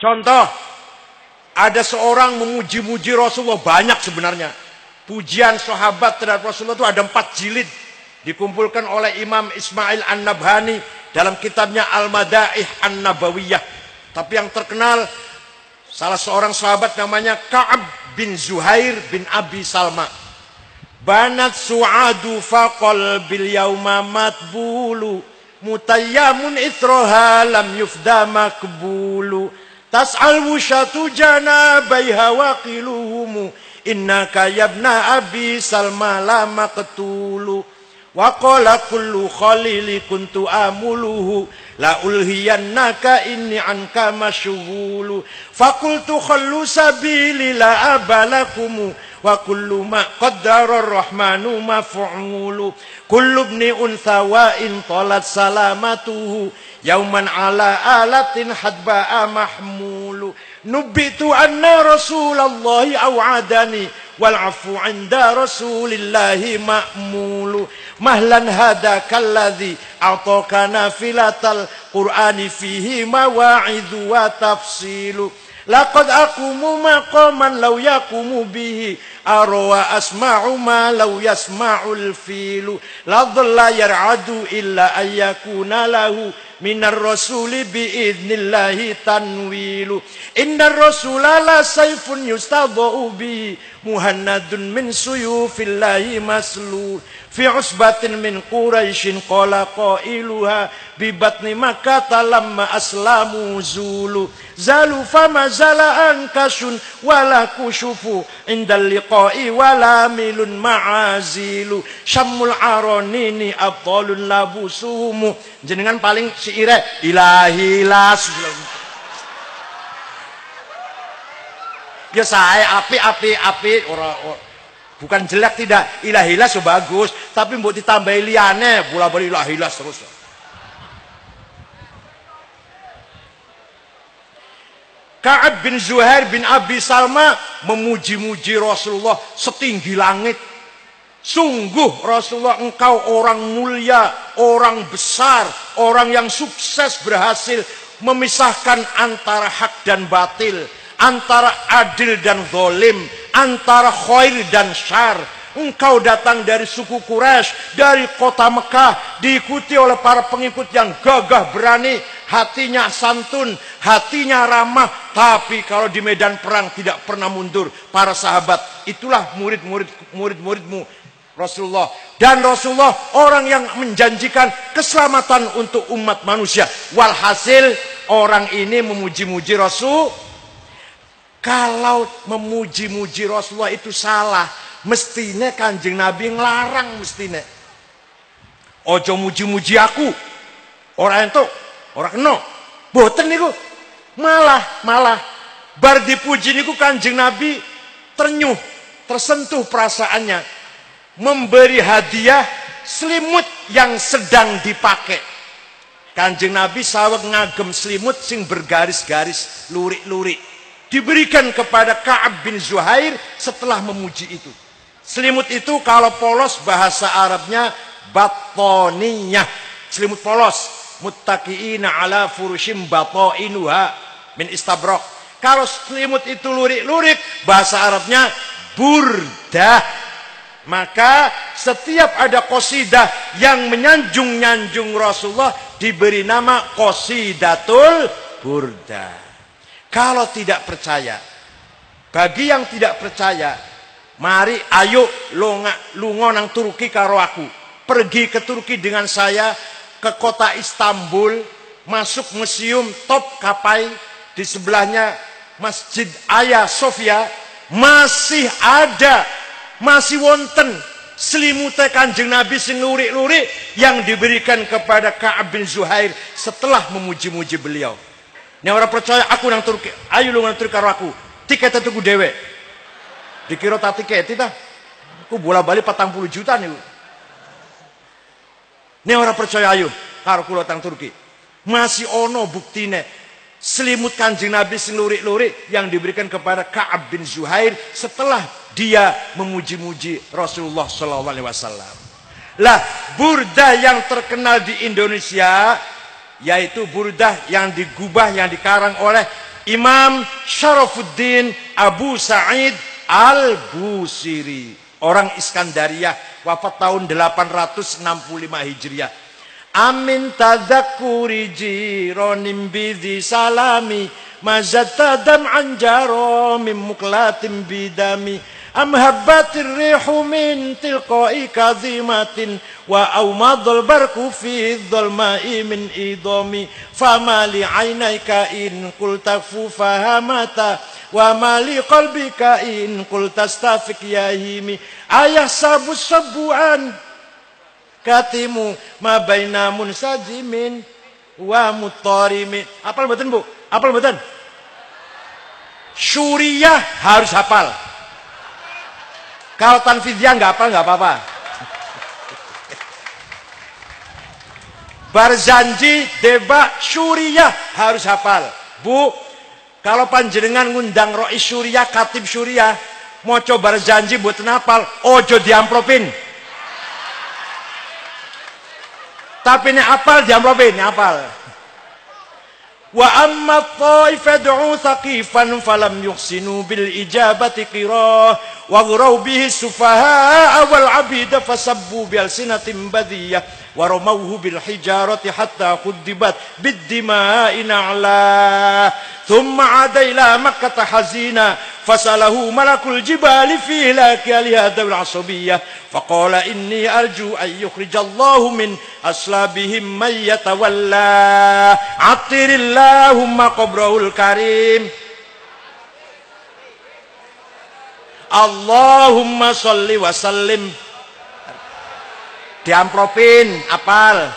Contoh, ada seorang memuji-muji Rasulullah banyak sebenarnya. Pujian sahabat terhadap Rasulullah itu ada empat jilid. Dikumpulkan oleh Imam Ismail An-Nabhani dalam kitabnya Al-Madaih An-Nabawiyah. Tapi yang terkenal salah seorang sahabat namanya Ka'ab bin Zuhair bin Abi Salma. Banat su'adu faqal bil yauma matbulu mutayyamun itroha lam yufda makbulu tas'al wushatu janabaiha waqiluhumu innaka yabna abi salma la maqtulu. Wa qala kullu khalili kuntu amuluhu. La ulhiyannaka inni anka masyghulu faqultu khallu sabili la abalakumu وكل ما قدر الرحمن مفعول. كل ابن أنثى وإن طالت سلامته. يوما على آلة حدباء محمول. نبئت أن رسول الله أوعدني. والعفو عند رسول الله مأمول. مهلا هذاك الذي أعطاك نافلة القرآن فيه مواعظ وتفصيل. لقد أقوم مقاما لو يقوم به أرى أسمع ما لو يسمع الفيل. لا ظل يرعد إلا أن يكون له من الرسول بإذن الله تنويل. إن الرسول لا سيف يستضع به مهند من سيوف الله مسلول. في عصبة من قريش قال قائلها ببطن مكة لما أسلموا زولوا زالوا فما زال أنكش ولا كشف عند اللقاء. Liqa'i wala milun ma'azilu. Syamul aronini abdalun labusumu jenengan paling siire ilahi las ya saya api api api. Ora Bukan jelek tidak, ilahilas so bagus, tapi mbok ditambahi liane, bola balik ilahilas terus. Ka'ab bin Zuhair bin Abi Salma memuji-muji Rasulullah setinggi langit. Sungguh Rasulullah engkau orang mulia, orang besar, orang yang sukses berhasil memisahkan antara hak dan batil, antara adil dan zalim, antara khair dan syar. Engkau datang dari suku Quraisy, dari kota Mekah, diikuti oleh para pengikut yang gagah berani, hatinya santun, hatinya ramah, tapi kalau di medan perang tidak pernah mundur. Para sahabat, itulah murid-murid murid-muridmu Rasulullah dan Rasulullah orang yang menjanjikan keselamatan untuk umat manusia. Walhasil orang ini memuji-muji Rasul kalau memuji-muji Rasulullah itu salah, mestinya kanjeng Nabi ngelarang mestinya. Ojo muji-muji aku. Orang itu, orang kena. Boten niku. Malah, malah. Bar dipuji niku kanjeng Nabi ternyuh, tersentuh perasaannya. Memberi hadiah selimut yang sedang dipakai. Kanjeng Nabi saweg ngagem selimut sing bergaris-garis, lurik-lurik diberikan kepada Ka'ab bin Zuhair setelah memuji itu. Selimut itu kalau polos bahasa Arabnya batoniyah. Selimut polos. Muttaqiina ala furushim batoinuha min istabrok. Kalau selimut itu lurik-lurik bahasa Arabnya burdah. Maka setiap ada kosidah yang menyanjung-nyanjung Rasulullah diberi nama kosidatul burdah. Kalau tidak percaya, bagi yang tidak percaya, mari ayo lunga lunga nang Turki karo aku. Pergi ke Turki dengan saya ke kota Istanbul, masuk museum Top Kapai di sebelahnya Masjid Ayah Sofia masih ada masih wonten selimut Kanjeng Nabi sing lurik-lurik yang diberikan kepada Ka'ab bin Zuhair setelah memuji-muji beliau. Nek orang percaya aku nang Turki. Ayo lu nang Turki karo aku. Tiket tuku dhewe. Dikira tak tiket ta? Aku bola balik patang puluh juta nih. Nek orang percaya ayo karo kula tang Turki. Masih ono buktine selimut kanjeng Nabi sing lurik-lurik yang diberikan kepada Ka'ab bin Zuhair setelah dia memuji-muji Rasulullah Wasallam. Lah burda yang terkenal di Indonesia yaitu burdah yang digubah yang dikarang oleh Imam Syarafuddin Abu Sa'id Al-Busiri. Orang Iskandaria wafat tahun 865 Hijriah. Amin tadakuri jironim bidhi salami mazata dam'an jaro min muklatim bidami rihu min tilqai kadhimatin wa awmadul barku fi dhalma'i min idami fama li aynaika in qul takfu fahamata wa mali qalbika in qul tastafik yahimi ayah sabu sabuan katimu ma baina munsajimin wa muttarimin. Apal mboten, Bu? Apal mboten? Suriyah harus hafal. Kalau tanfidiyah nggak apa nggak apa-apa. Barzanji, deba, suriyah harus hafal. Bu, kalau panjenengan ngundang roi suriyah, katib suriyah, mau coba janji buat nafal, ojo diampropin. Tapi ini apal diamropin, ini apal. Wa amma taif ad'u thaqifan falam yuhsinu bil ijabati qira وغروا به السفهاء والعبيد فسبوا بألسنة بذية ورموه بالحجارة حتى خدبت بالدماء نعلا. ثم عاد إلى مكة حزينا فسأله ملك الجبال في هلاك لهذا العصبية؟ فقال إني أرجو أن يخرج الله من أصلابهم من يتولى. عطر اللهم قبره الكريم. Allahumma salli wa sallim diampropin apal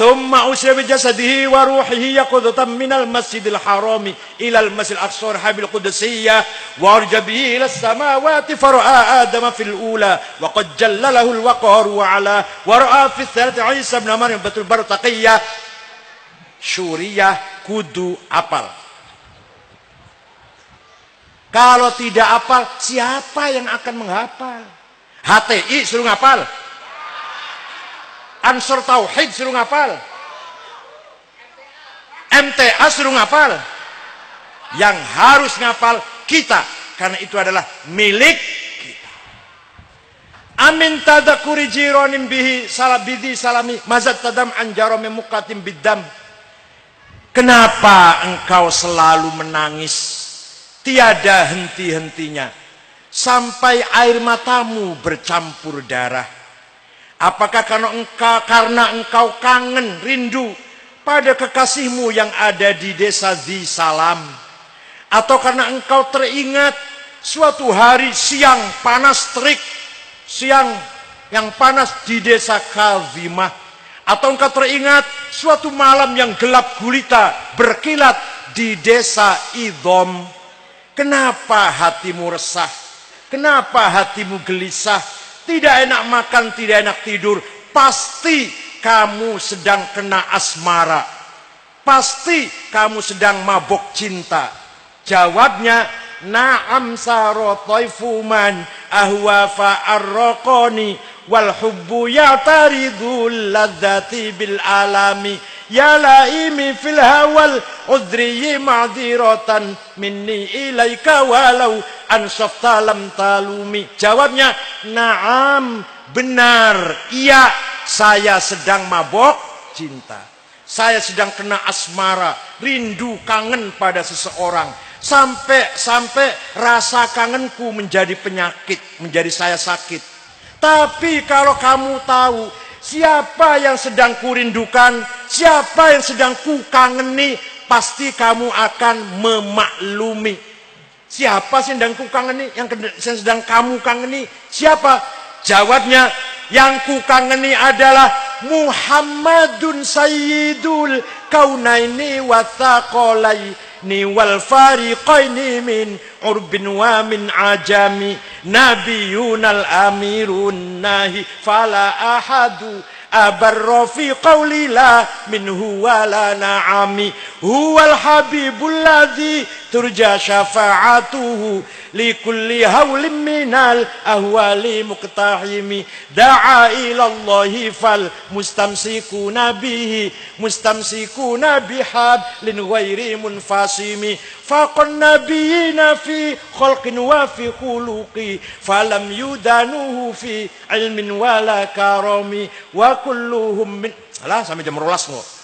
ثم أسر بجسده وروحه يقظة من المسجد الحرام إلى المسجد الأقصى الحرب القدسية وأرج به إلى السماوات فرأى آدم في الأولى وقد جل له الوقار وعلى ورأى في الثالثة عيسى بن مريم بطل برتقية Suriah kudu apal. Kalau tidak apal, siapa yang akan menghafal? HTI suruh ngapal. Ansor Tauhid suruh ngapal. MTA suruh ngapal. Yang harus ngapal kita. Karena itu adalah milik kita. Amin tadakuri jironim bihi salabidi salami mazat tadam anjaro memukatim bidam. Kenapa engkau selalu menangis? Tiada henti-hentinya. Sampai air matamu bercampur darah Apakah karena engkau, karena engkau kangen, rindu pada kekasihmu yang ada di desa Salam? Atau karena engkau teringat suatu hari siang panas terik, siang yang panas di desa Kazimah? Atau engkau teringat suatu malam yang gelap gulita, berkilat di desa Idom? Kenapa hatimu resah? Kenapa hatimu gelisah? Tidak enak makan, tidak enak tidur. Pasti kamu sedang kena asmara. Pasti kamu sedang mabok cinta. Jawabnya, Naam sarotaifu man ahwa fa'arraqani wal hubbu ya'taridul ladzati bil alami ya laimi fil hawal udri ma'diratan minni ilaika walau ansafta lam talumi jawabnya na'am benar. Iya saya sedang mabok cinta. Saya sedang kena asmara rindu kangen pada seseorang. Sampai sampai rasa kangenku menjadi penyakit menjadi saya sakit. Tapi kalau kamu tahu siapa yang sedang kurindukan siapa yang sedang ku kangeni pasti kamu akan memaklumi Siapa sih yang ku kangeni? Yang sedang kamu kangeni? Siapa? Jawabnya, yang ku kangeni adalah Muhammadun Sayyidul Kaunaini wa Thaqalaini wal Fariqaini min urbin wa min ajami Nabiyunal amirun nahi fala ahadu أبر في قول لا منه ولا نعم. هو الحبيب الذي ترجى شفاعته لكل هول من الأهوال مقتحم. دعا إلى الله فالمستمسكون به مستمسكون بحبل غير منفصم. فاق النبيين في خلق وفي خلق فلم يدانوه في علم ولا كرم. وكلهم من لا سامي جمرو لاسمو.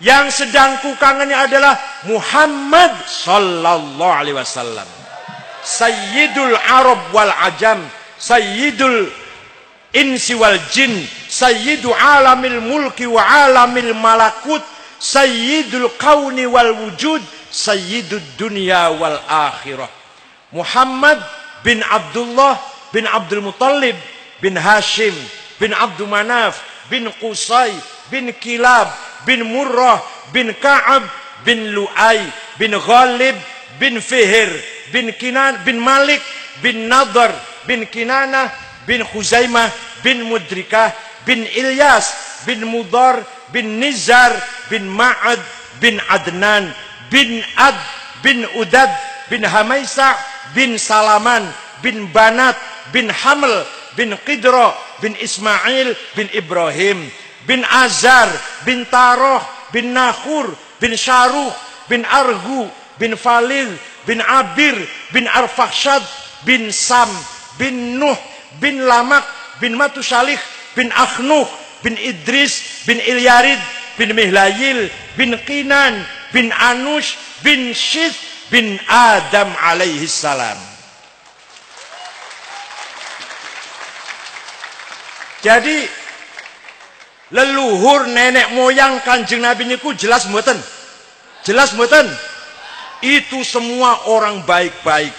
Yang sedang kukangannya adalah Muhammad sallallahu alaihi wasallam. Sayyidul Arab wal Ajam, Sayyidul Insi wal Jin, Sayyidu alamil mulki wa alamil malakut, Sayyidul kauni wal wujud, Sayyidul dunia wal akhirah. Muhammad bin Abdullah bin Abdul Muttalib bin Hashim bin Abdul Manaf bin Qusay bin Kilab bin Murrah bin Ka'ab bin Lu'ay bin Ghalib bin Fihir bin Kinan bin Malik bin Nadar bin Kinanah bin Khuzaimah bin Mudrikah bin Ilyas bin Mudar bin Nizar bin Ma'ad bin Adnan bin Ad bin Udad bin Hamaisa bin Salaman bin Banat bin Haml bin Qidra bin Ismail bin Ibrahim bin Azar bin Taroh bin Nahur bin Syaruh bin Argu bin Falil bin Abir bin Arfakshad bin Sam bin Nuh bin Lamak bin Matusalih bin Akhnuh bin Idris bin Ilyarid bin Mihlayil bin Kinan bin Anush bin Syith bin Adam alaihi salam. Jadi leluhur nenek moyang kanjeng Nabi niku jelas mboten? Jelas mboten? Itu semua orang baik-baik.